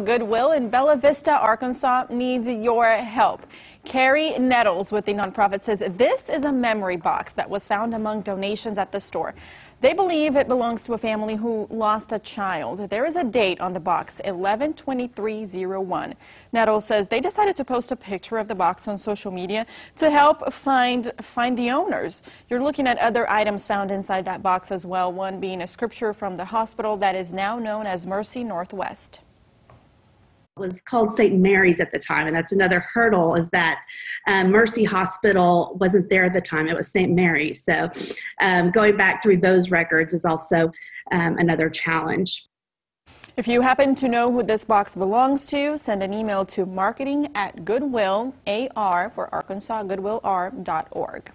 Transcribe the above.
Goodwill in Bella Vista, Arkansas needs your help. Carrie Nettles with the nonprofit says this is a memory box that was found among donations at the store. They believe it belongs to a family who lost a child. There is a date on the box, 112301. Nettles says they decided to post a picture of the box on social media to help find find the owners. You're looking at other items found inside that box as well, one being a scripture from the hospital that is now known as Mercy Northwest was called St. Mary's at the time, and that's another hurdle is that um, Mercy Hospital wasn't there at the time; it was St. Mary's. So, um, going back through those records is also um, another challenge. If you happen to know who this box belongs to, send an email to marketing at goodwill ar for Arkansas goodwillar.org.